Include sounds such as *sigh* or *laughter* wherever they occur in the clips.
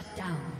Shut down.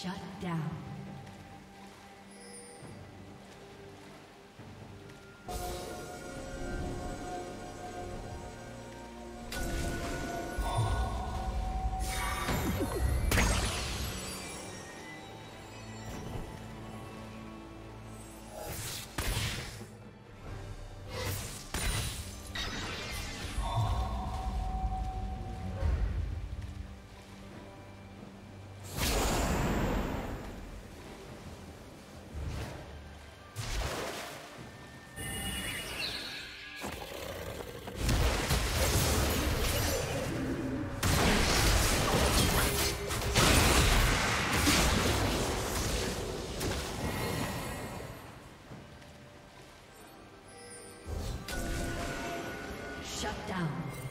Shut down. *laughs* Shut down.